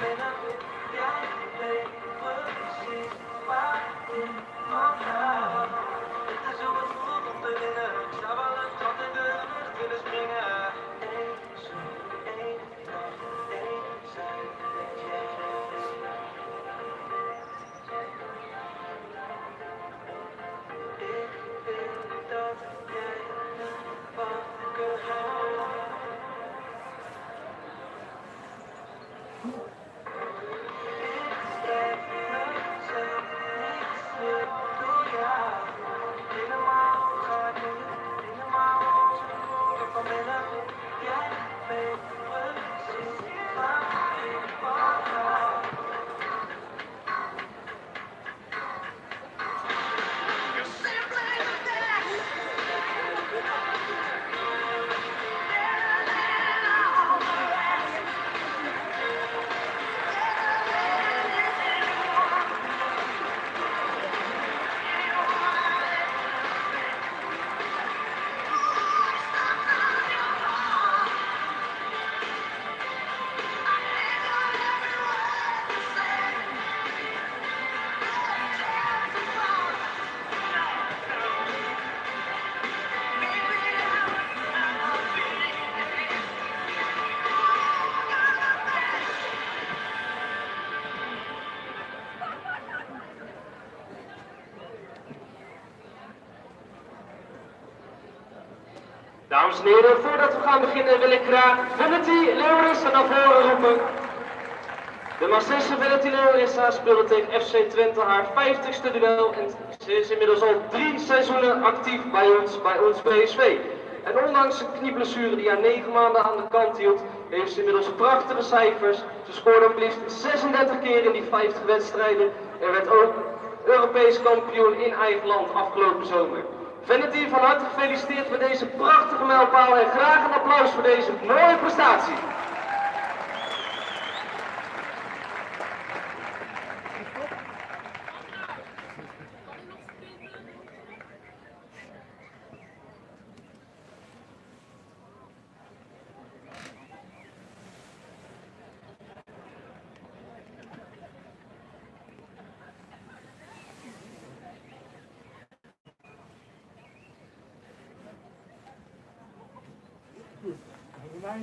Thank you. Dames en heren, voordat we gaan beginnen wil ik graag Vanity Leeuwarissa naar voren roepen. De Massesse Vanity Leeuwarissa speelde tegen FC Twente haar 50ste duel en ze is inmiddels al drie seizoenen actief bij ons, bij ons PSV. En ondanks een knieblessure die haar negen maanden aan de kant hield, heeft ze inmiddels prachtige cijfers. Ze scoorde ook liefst 36 keer in die 50 wedstrijden en werd ook Europees kampioen in eigen land afgelopen zomer. Vanity, van harte gefeliciteerd met deze prachtige mijlpaal en graag een applaus voor deze mooie prestatie.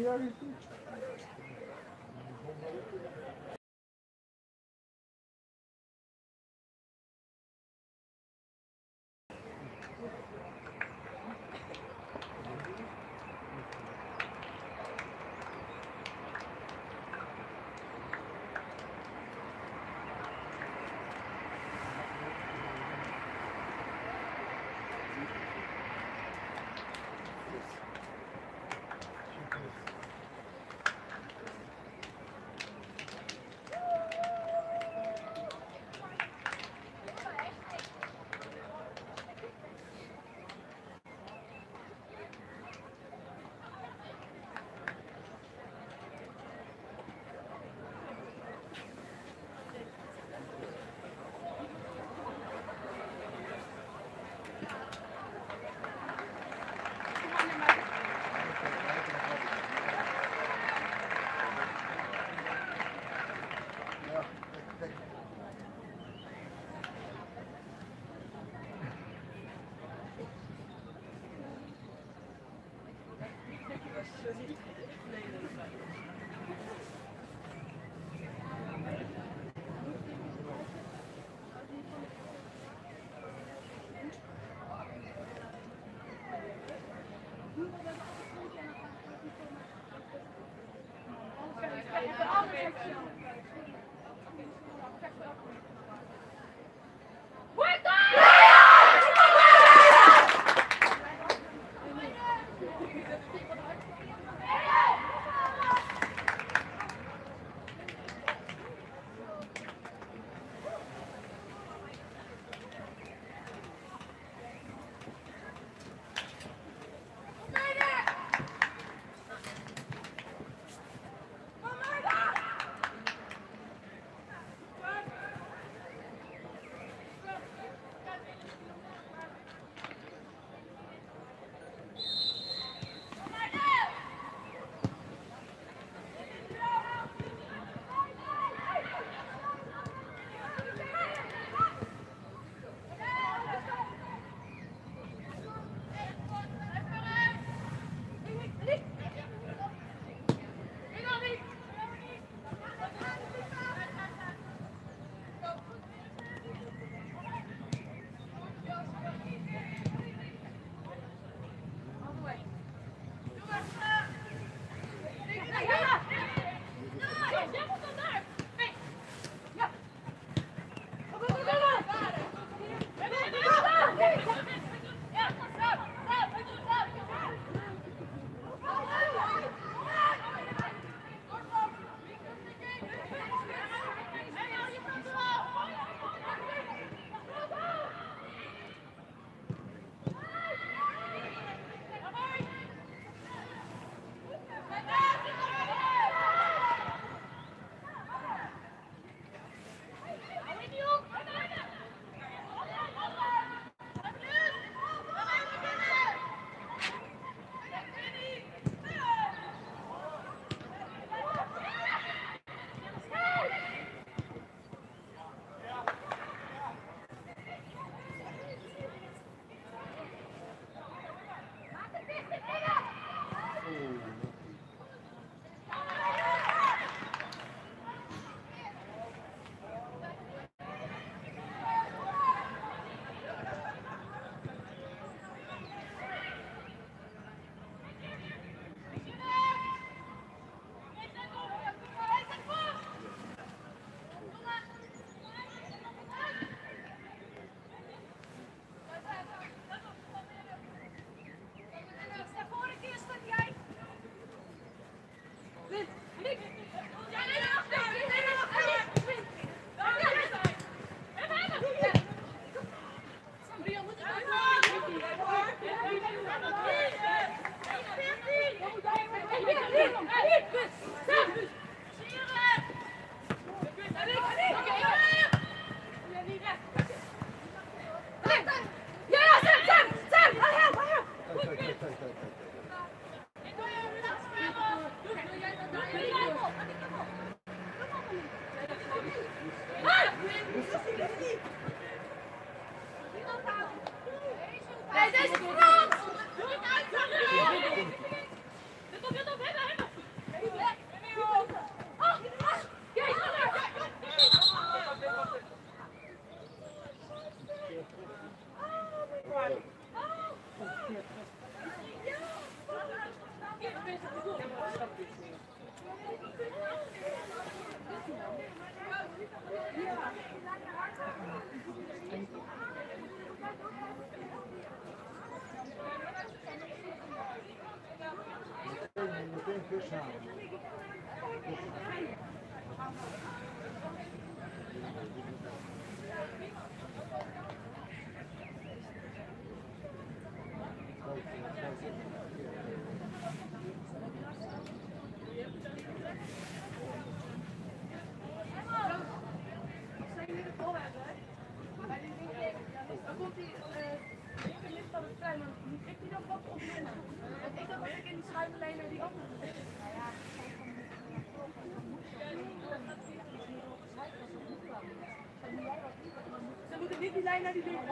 February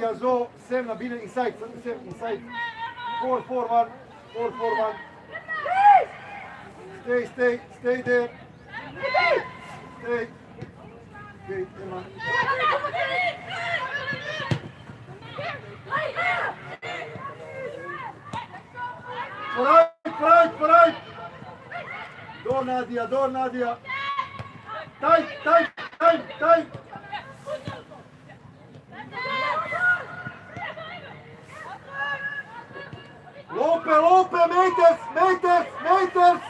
Nadia zo, Sam naar binnen, inside, Sam inside. Four, one, four, one. Stay, stay, stay there. Stay. Stay. Vooruit, vooruit, vooruit. Door Nadia, door Nadia. Tijd, tijd, tijd, tijd. Lopen, lopen, meters, meters,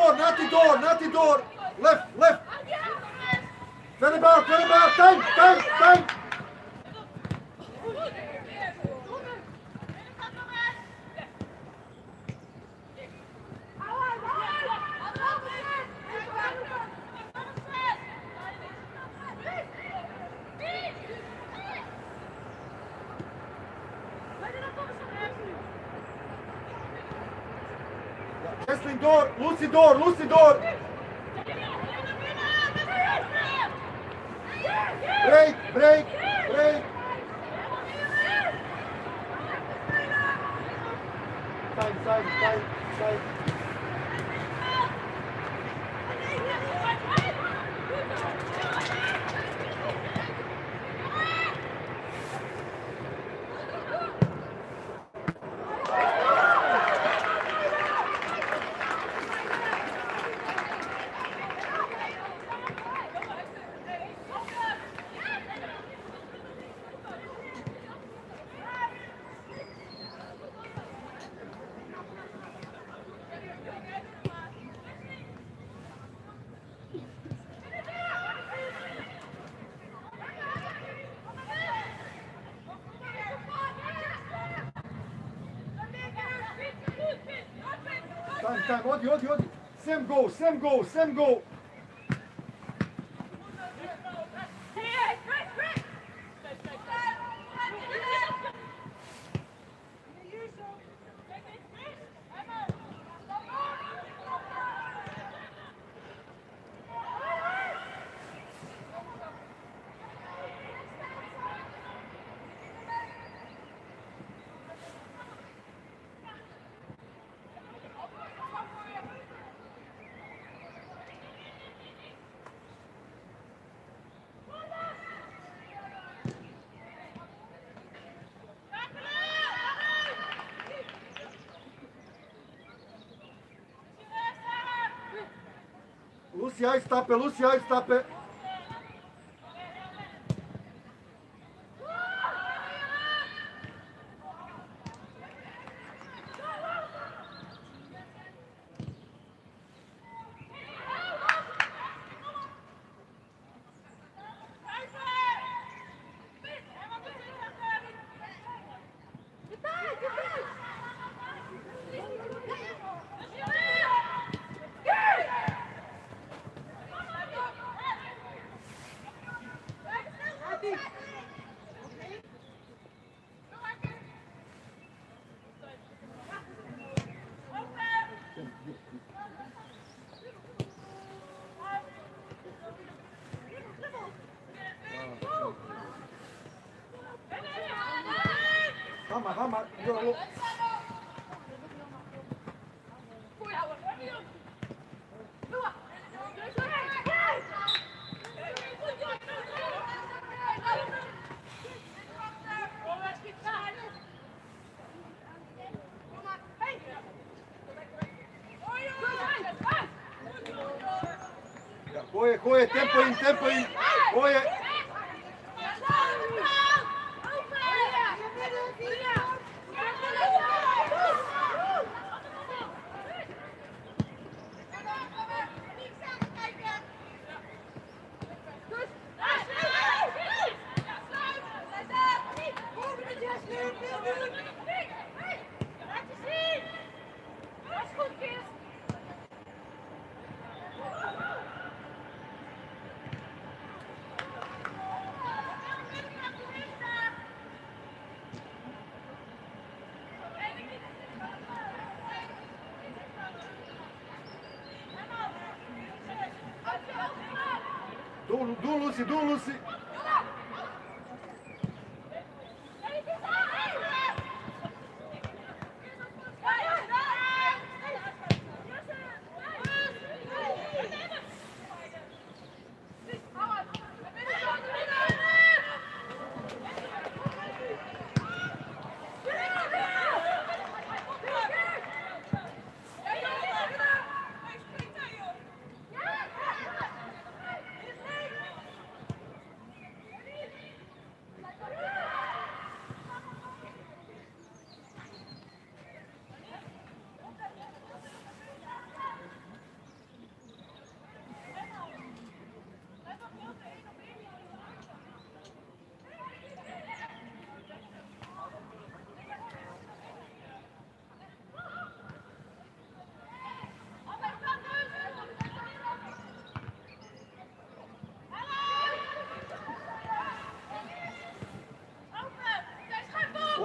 door, not the door, not the door. Left, left. Turn about, turn about, time, time, time. Break! Break! Side, side, side, side. Same goal, same goal, same goal. Same goal. Lucia, stape, Lucia, stape. Hammer, Je. Tempo in, tempo in. Gooi je. Do, do Lucy, do.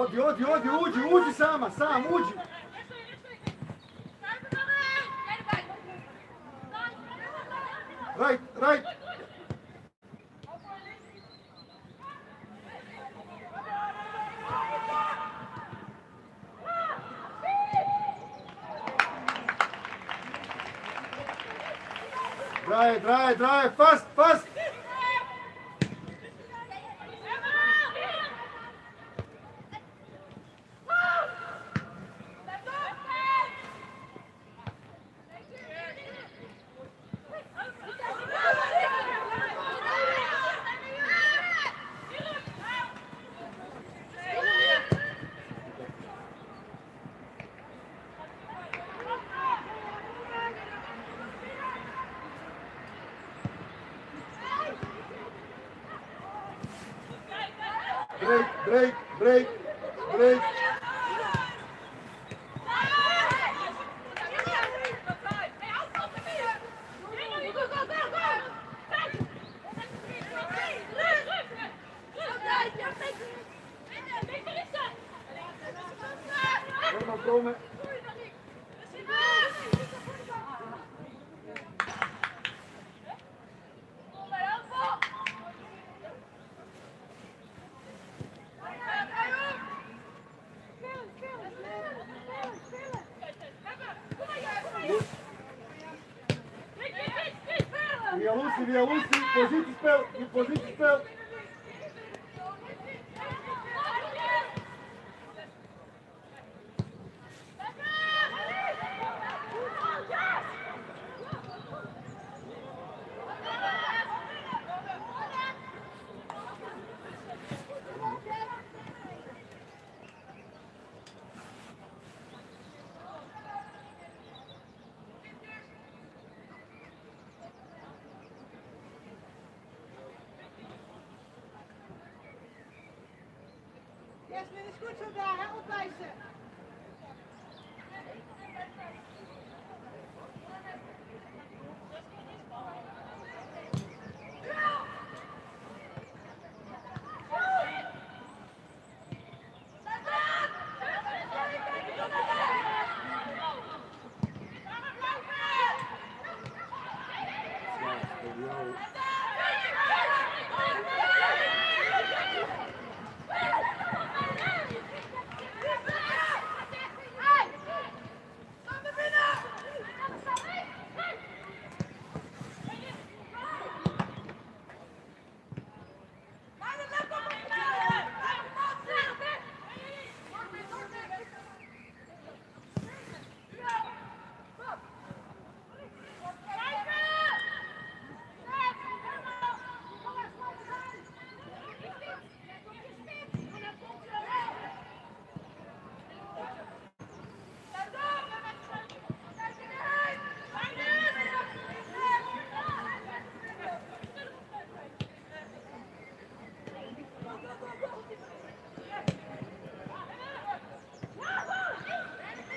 Ode, ode, ode, udi, udi, sama, sama, udi. Right, right. Drive, drive, drive, fast. Via Lucy, via Lucy. Positiespel, in positiespel. Jasmin is goed zo daar, hè? Opwijzen.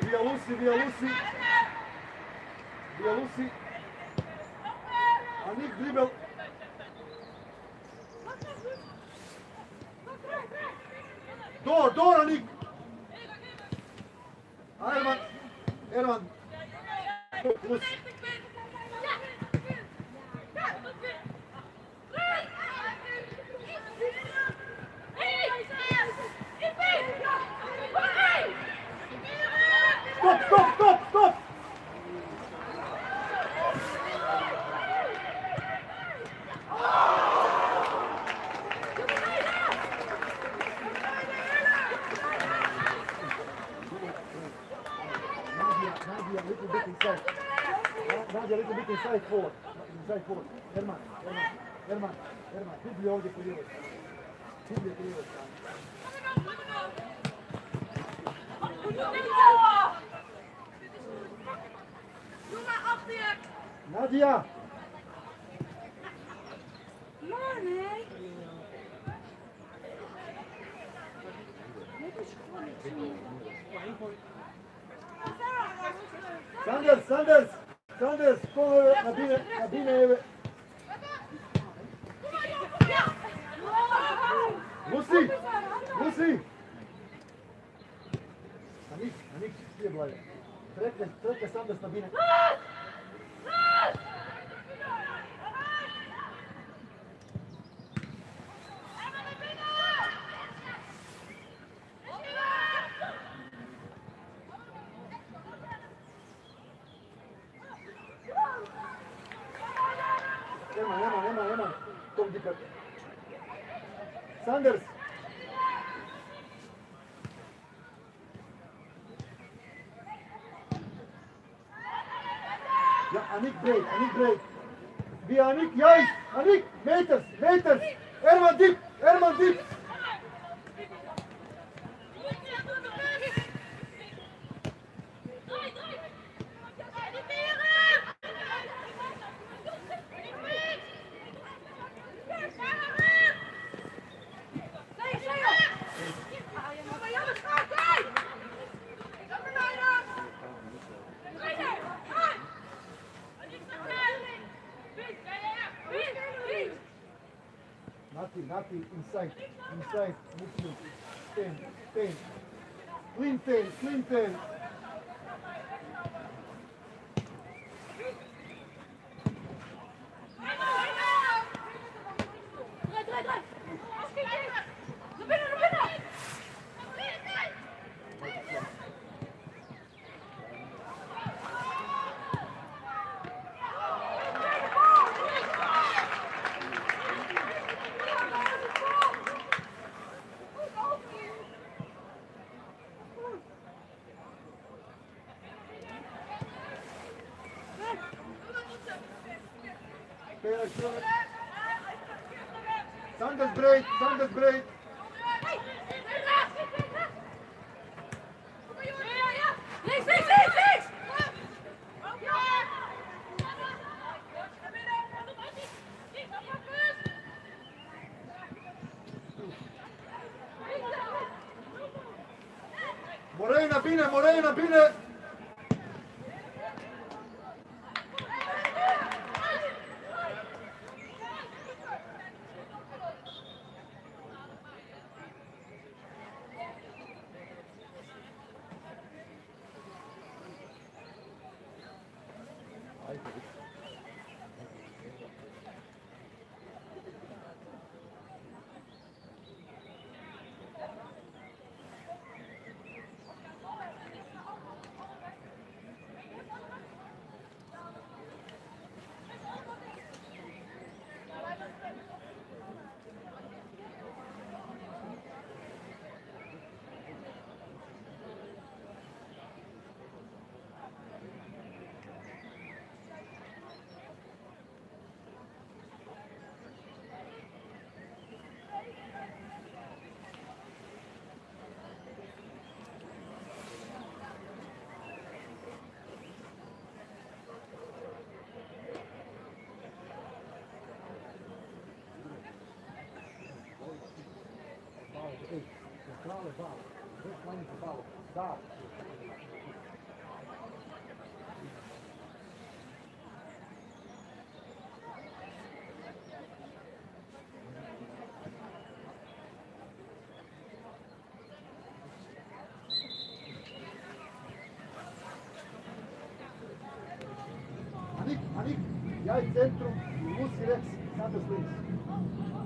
Sivya Uzi, Sivya Uzi. Forward. Herman, Herman, Herman, Herman. Dubbio ovdje po lijevoj strani. Dublje po lijevoj strani. Doe Musi! Musi! Na njih, na njih, svi je blage. Trete, trete sam da stabine. Sanders! Inside, inside, movement. Ten, ten. Clean tail, clean tail. Zandert breed, Zandert breed. all about. This one's about God. Anik, Anik, ja i centrum, Lucy Rex, sada sliči.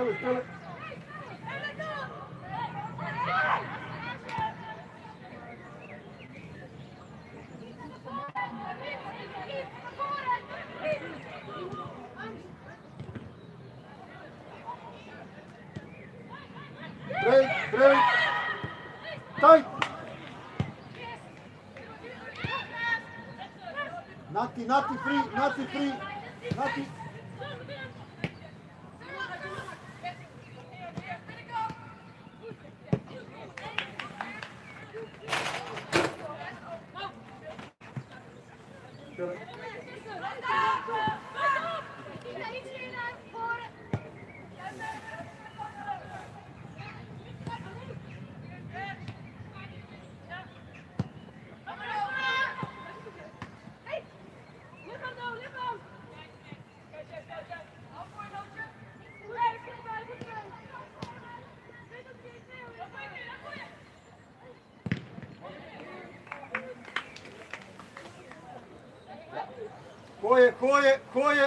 Break. Tight. Nati, Nati free, Nati free. Nati. Ko je, ko je, ko je?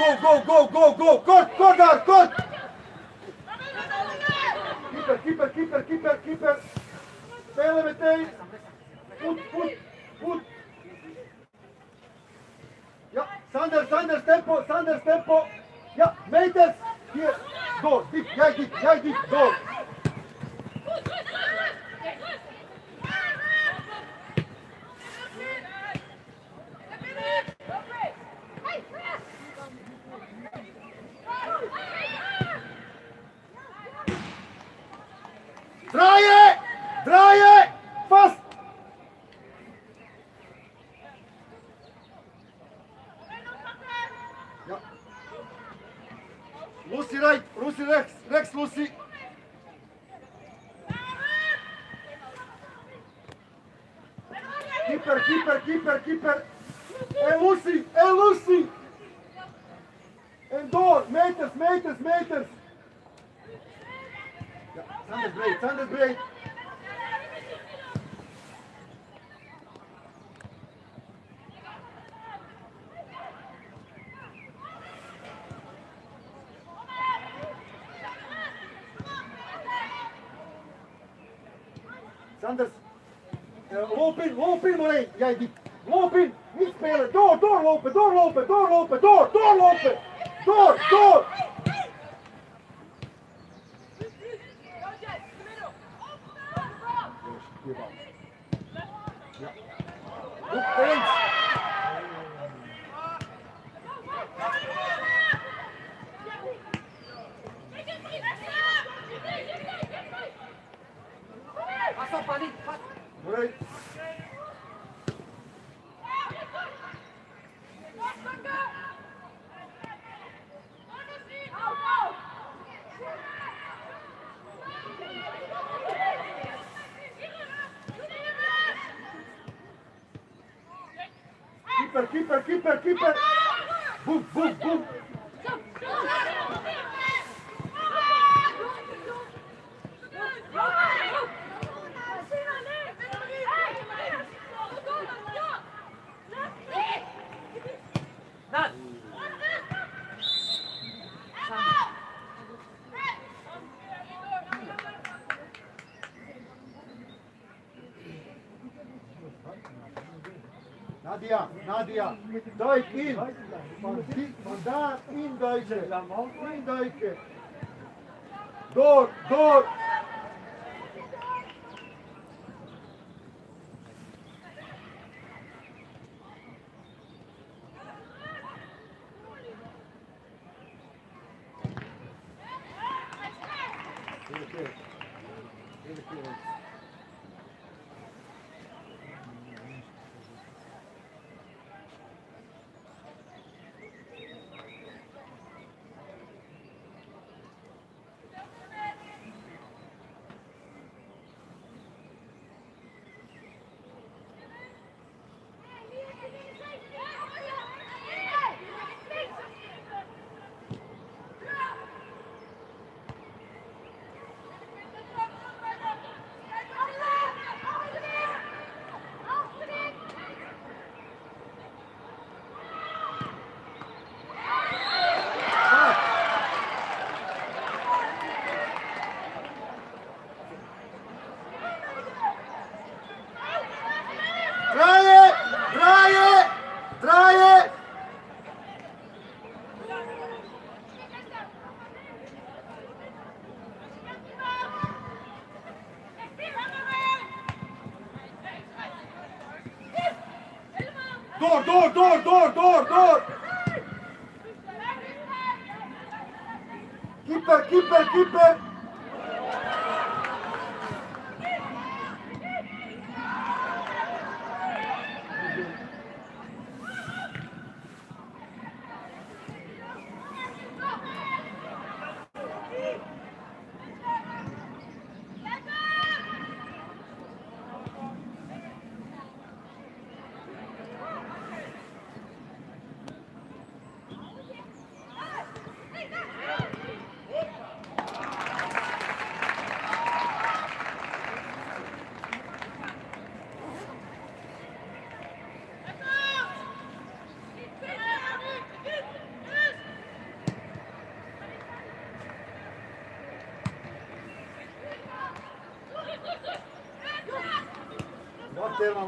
Go, go, go, go, go, kort daar, kort. Keeper, keeper, keeper, keeper, keeper. Spelen meteen. Voet, voet, voet. Ja, Sander, Sander, tempo, Sander, tempo. Ja, meters. Hier, door, diep, jij diep, jij diep, door. Draaien, draaien, vast. Ja. Lucy right, Lucy rechts, rechts Lucy. Keeper, keeper, keeper, keeper. En Lucy, en Lucy. Door, meters, meters, meters. Ja, Sanders breed, Sanders uh, loop in, loop in Marijn. Jij die, loop in, niet spelen, door, doorlopen, doorlopen, doorlopen, door, doorlopen, door, door. Keeper, keeper, keeper. Boem, Nadia, Deutsch in. Man sieht, man darf in Deutsche. In Deutsche. Dort, dort. Dur dur dur dur dur dur. Keeper keeper keeper.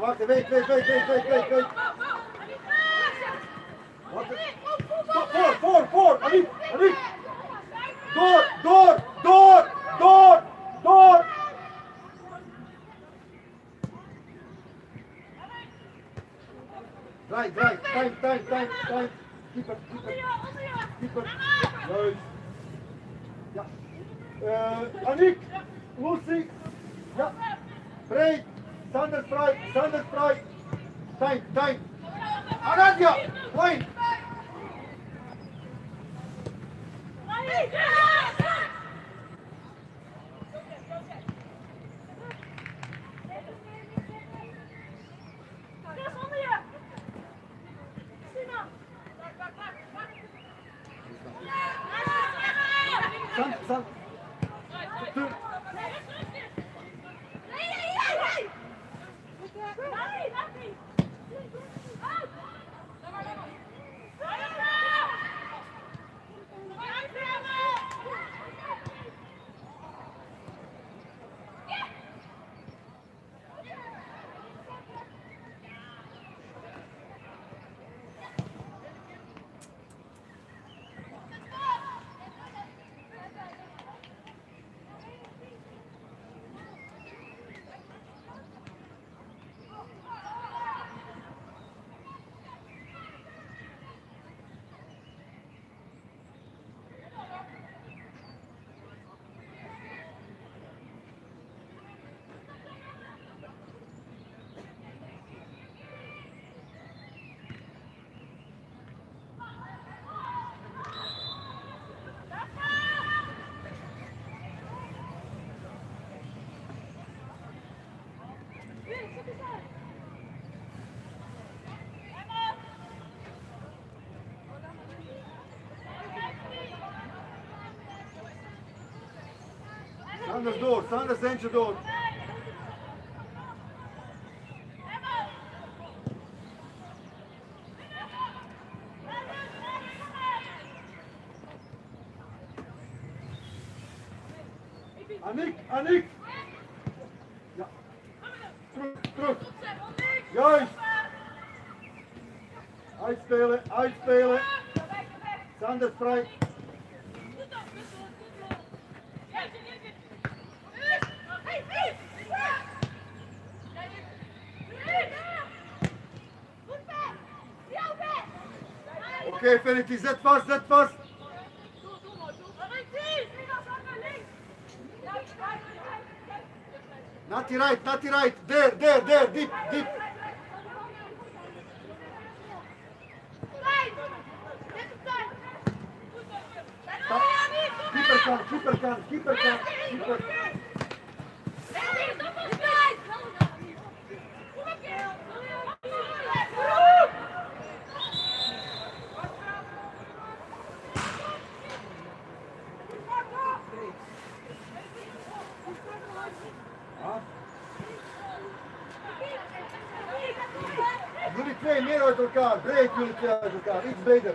warte, weg, weg, weg, weg, weg, weg, weg. Sanders door, Sanders eentje door. Anik, Anik! Ja. Terug, terug. Juist. Uitspelen, uitspelen. Sanders vrij. beyefendi zet var zet var. Not right, not right. There, there, there, deep, deep. Keeper can, keeper can, keeper can, keeper. Ja, juist elkaar iets beter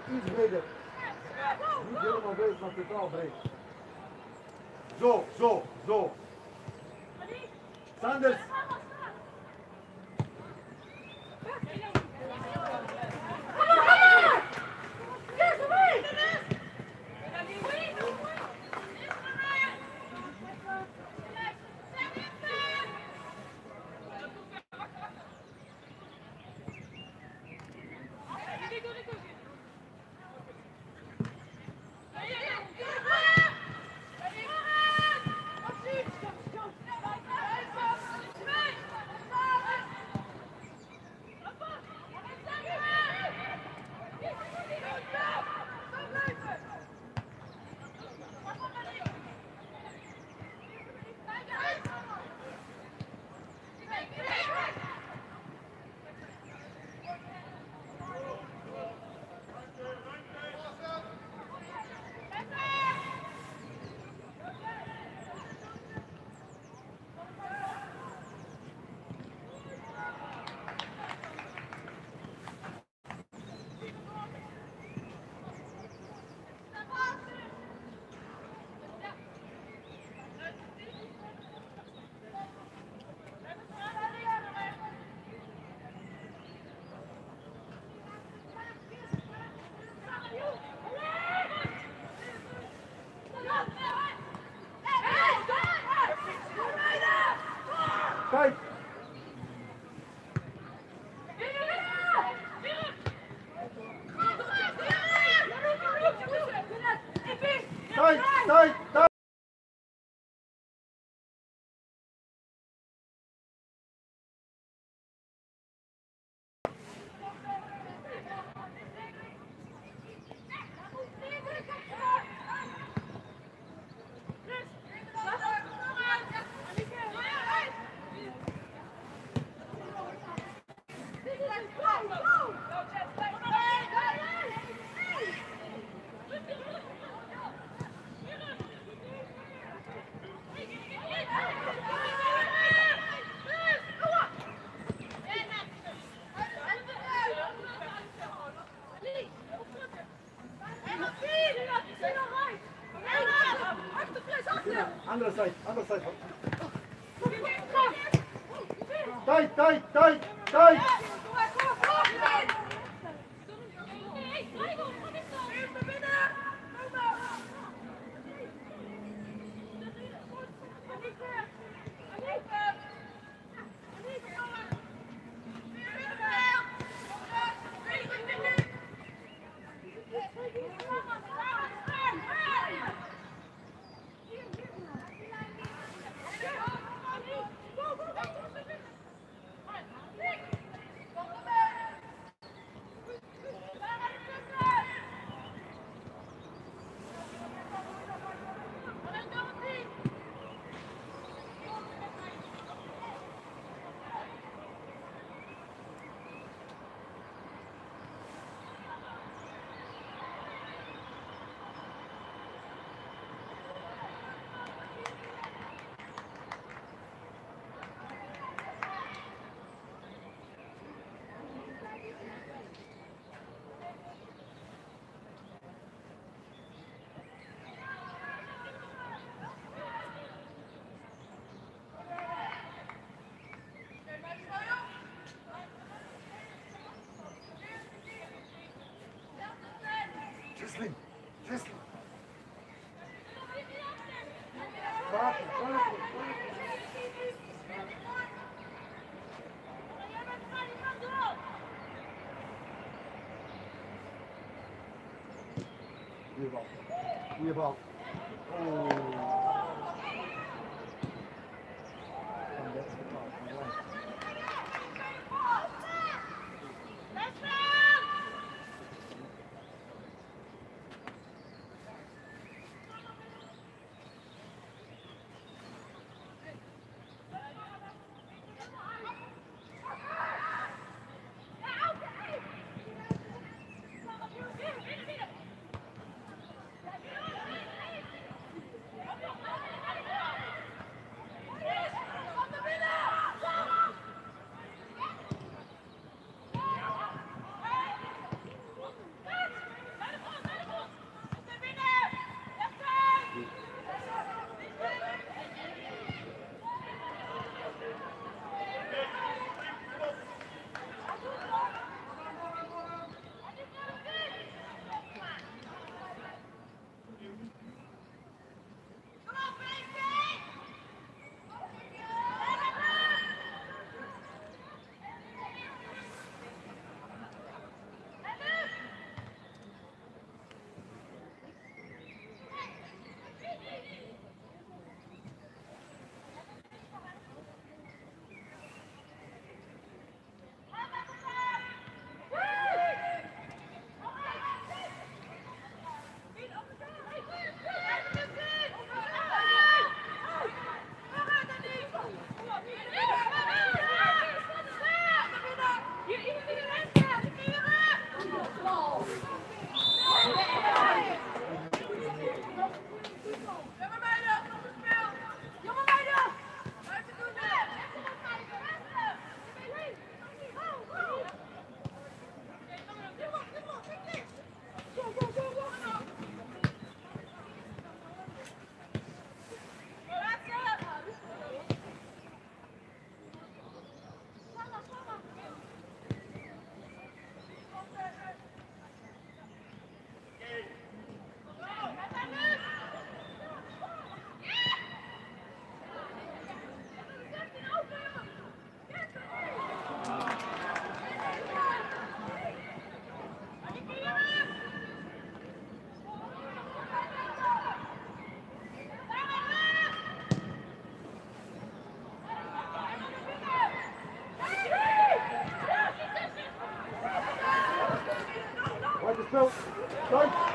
We evolve. We evolve. Oh. go. Right.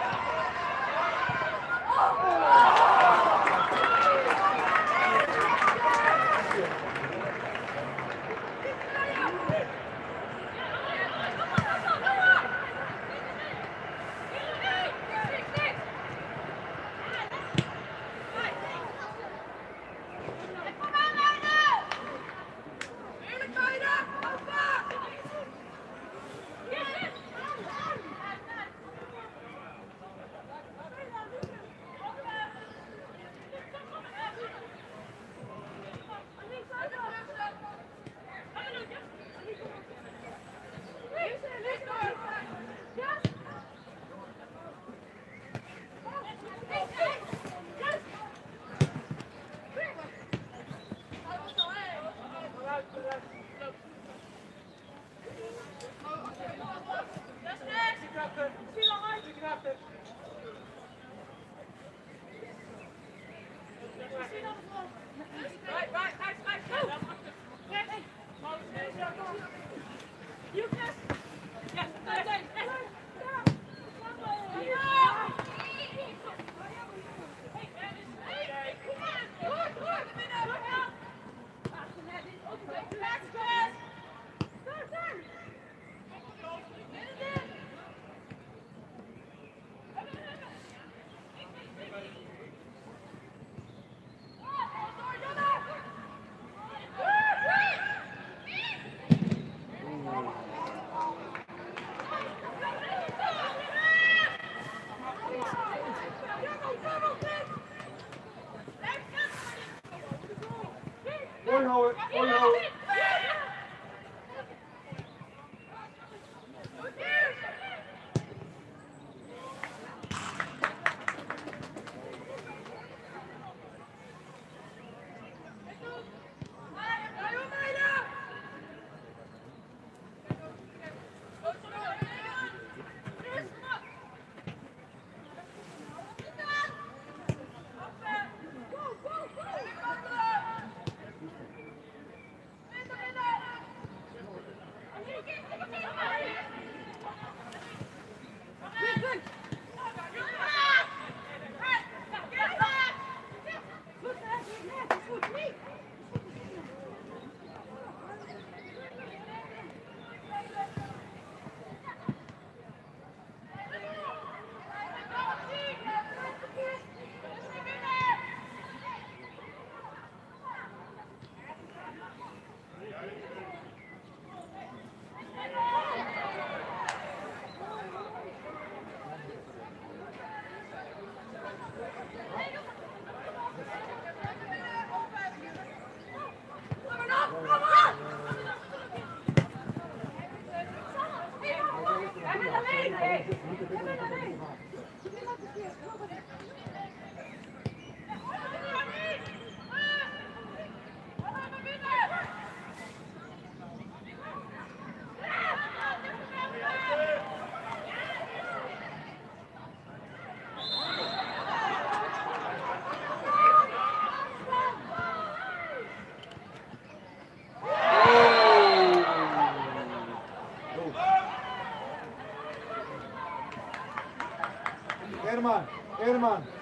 Chairman